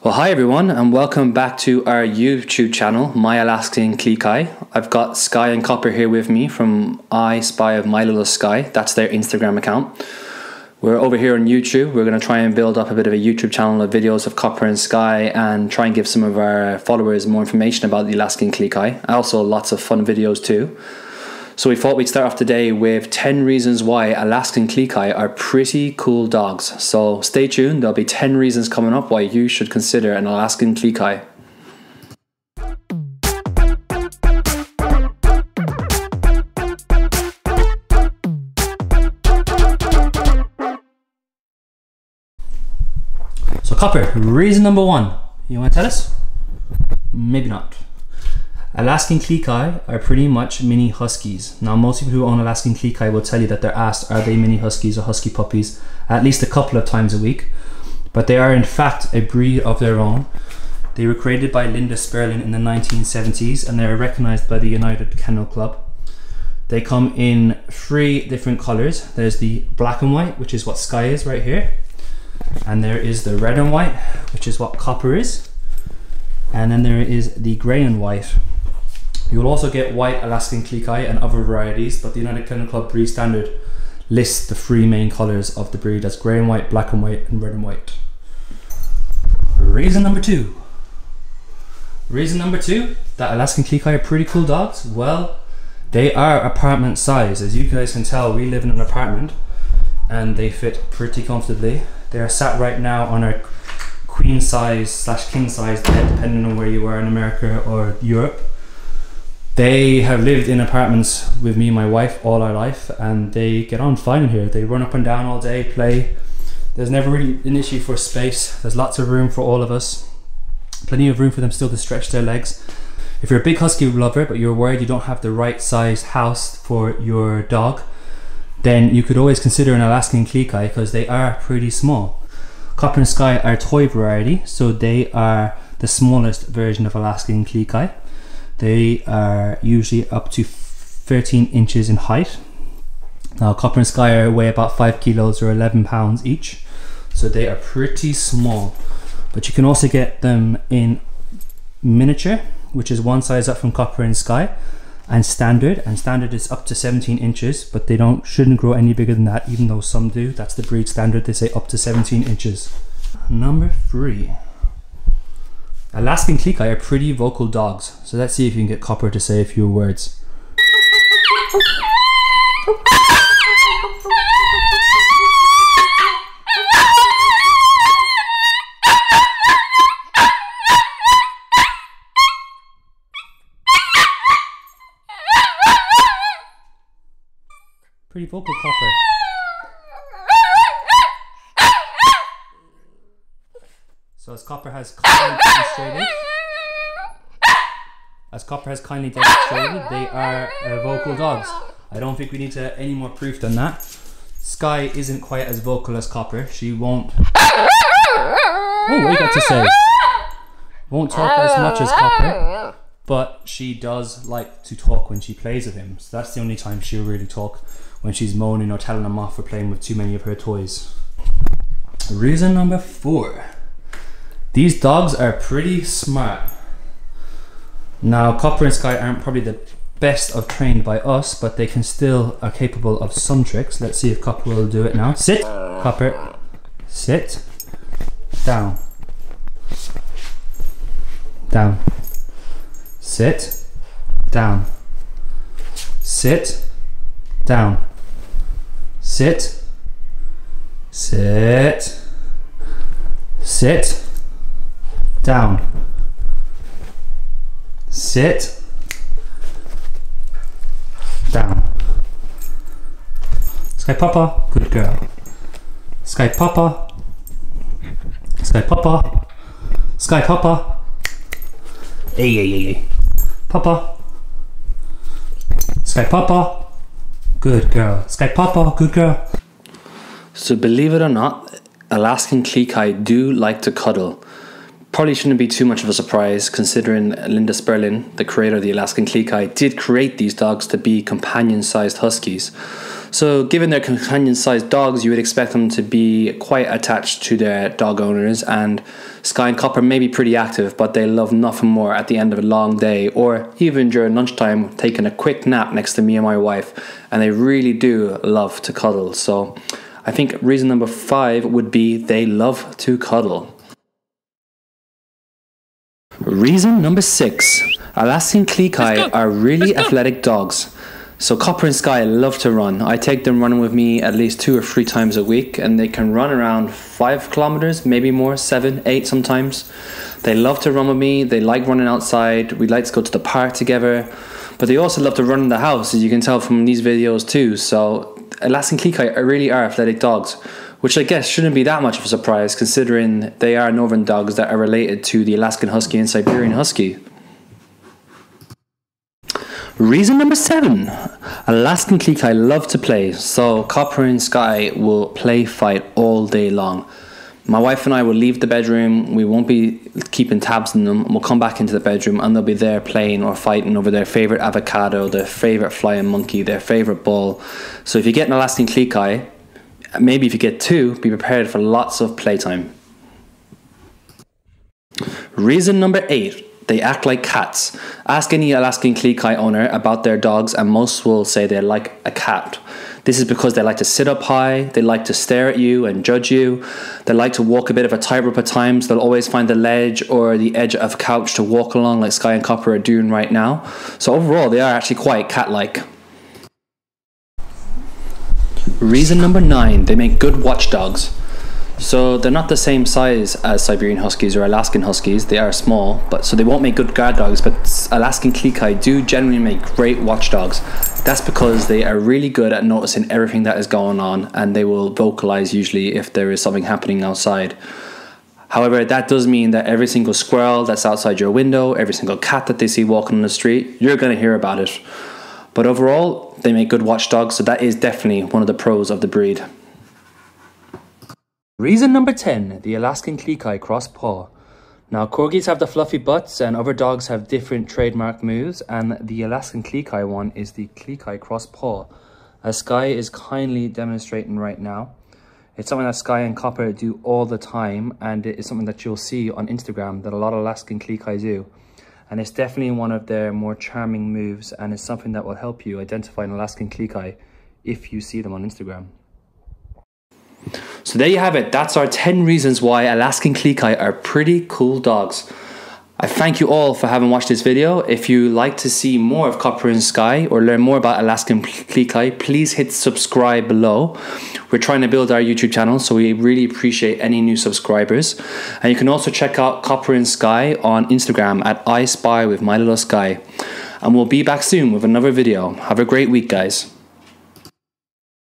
Well, hi everyone, and welcome back to our YouTube channel, My Alaskan Klee Kai. I've got Skye and Copper here with me from I Spy of My Little Skye. That's their Instagram account. We're over here on YouTube. We're going to try and build up a bit of a YouTube channel of videos of Copper and Skye and try and give some of our followers more information about the Alaskan Klee Kai. Also, lots of fun videos too. So we thought we'd start off today with 10 reasons why Alaskan Klee Kai are pretty cool dogs. So stay tuned, there'll be 10 reasons coming up why you should consider an Alaskan Klee Kai. So Copper, reason number one. You want to tell us? Maybe not. Alaskan Klee Kai are pretty much mini huskies. Now, most people who own Alaskan Klee Kai will tell you that they're asked, are they mini huskies or husky puppies, at least a couple of times a week. But they are in fact a breed of their own. They were created by Linda Spurlin in the 1970s and they are recognized by the United Kennel Club. They come in three different colors. There's the black and white, which is what Skye is right here. And there is the red and white, which is what Copper is. And then there is the gray and white, you will also get white Alaskan Klee Kai and other varieties, but the United Kennel Club breed standard lists the three main colours of the breed as grey and white, black and white, and red and white. Reason number two. Reason number two that Alaskan Klee Kai are pretty cool dogs. Well, they are apartment size. As you guys can tell, we live in an apartment and they fit pretty comfortably. They are sat right now on our queen size slash king size bed, depending on where you are in America or Europe they have lived in apartments with me and my wife all our life and they get on fine here. They run up and down all day play. There's never really an issue for space. There's lots of room for all of us. Plenty of room for them still to stretch their legs. If you're a big husky lover but you're worried you don't have the right size house for your dog then you could always consider an Alaskan Klee Kai because they are pretty small. Copper and Skye are toy variety so they are the smallest version of Alaskan Klee Kai they are usually up to 13 inches in height. Now, Copper and Skye weigh about 5 kilos or 11 pounds each, so they are pretty small. But you can also get them in miniature, which is one size up from Copper and Skye, and standard. And standard is up to 17 inches, but they don't shouldn't grow any bigger than that, even though some do. That's the breed standard. They say up to 17 inches. Number three. Alaskan Klee Kai are pretty vocal dogs, so let's see if you can get Copper to say a few words. Pretty vocal Copper. So as Copper has kindly demonstrated, as Copper has kindly demonstrated, they are uh, vocal dogs. I don't think we need to any more proof than that. Skye isn't quite as vocal as Copper. She won't. Oh, what you got to say? Won't talk as much as Copper, but she does like to talk when she plays with him. So that's the only time she'll really talk when she's moaning or telling him off for playing with too many of her toys. Reason number four. These dogs are pretty smart. Now, Copper and Skye aren't probably the best of trained by us, but they can still are capable of some tricks. Let's see if Copper will do it now. Sit, Copper. Sit. Down. Down. Sit. Down. Sit. Down. Sit. Sit. Sit down, sit, down. Skye Papa, good girl. Skye Papa, Skye Papa, Skye Papa. Hey, hey, hey, hey. Papa. Skye Papa, good girl. Skye Papa, good girl. So believe it or not, Alaskan Klee Kai do like to cuddle probably shouldn't be too much of a surprise considering Linda Spurlin, the creator of the Alaskan Klee did create these dogs to be companion sized huskies. So, given their companion sized dogs, you would expect them to be quite attached to their dog owners. And Skye and Copper may be pretty active, but they love nothing more at the end of a long day or even during lunchtime, taking a quick nap next to me and my wife. And they really do love to cuddle. So, I think reason number five would be they love to cuddle. Reason number six Alaskan Klee Kai are really athletic dogs. So Copper and Skye love to run. I take them running with me at least two or three times a week, and they can run around five kilometers, maybe more, seven, eight sometimes. They love to run with me. They like running outside. We like to go to the park together, but they also love to run in the house, as you can tell from these videos too. So Alaskan Klee Kai really are athletic dogs, which I guess shouldn't be that much of a surprise considering they are northern dogs that are related to the Alaskan Husky and Siberian Husky. Reason number seven Alaskan Klee Kai love to play, so Copper and Skye will play fight all day long. My wife and I will leave the bedroom, we won't be keeping tabs on them, and we'll come back into the bedroom and they'll be there playing or fighting over their favourite avocado, their favourite flying monkey, their favourite ball. So if you get an Alaskan Kai, maybe if you get two, be prepared for lots of playtime. Reason number eight they act like cats. Ask any Alaskan Klee Kai owner about their dogs, and most will say they're like a cat. This is because they like to sit up high, they like to stare at you and judge you, they like to walk a bit of a tightrope at times. They'll always find the ledge or the edge of a couch to walk along, like Skye and Copper are doing right now. So, overall, they are actually quite cat like. Reason number nine they make good watchdogs. So they're not the same size as Siberian Huskies or Alaskan Huskies. They are small, but so they won't make good guard dogs. But Alaskan Klee Kai do generally make great watchdogs. That's because they are really good at noticing everything that is going on, and they will vocalize usually if there is something happening outside. However, that does mean that every single squirrel that's outside your window, every single cat that they see walking on the street, you're going to hear about it. But overall, they make good watchdogs, so that is definitely one of the pros of the breed. Reason number 10 the Alaskan Klee Kai Cross Paw. Now, corgis have the fluffy butts, and other dogs have different trademark moves, and the Alaskan Klee Kai one is the Klee Kai Cross Paw, as Skye is kindly demonstrating right now. It's something that Skye and Copper do all the time, and it is something that you'll see on Instagram that a lot of Alaskan Klee Kai do. And it's definitely one of their more charming moves, and it's something that will help you identify an Alaskan Klee Kai if you see them on Instagram. So there you have it. That's our 10 reasons why Alaskan Klee Kai are pretty cool dogs. I thank you all for having watched this video. If you like to see more of Copper and Skye or learn more about Alaskan Klee Kai, please hit subscribe below. We're trying to build our YouTube channel, so we really appreciate any new subscribers. And you can also check out Copper and Skye on Instagram at I Spy with My Little Skye. And we'll be back soon with another video. Have a great week, guys.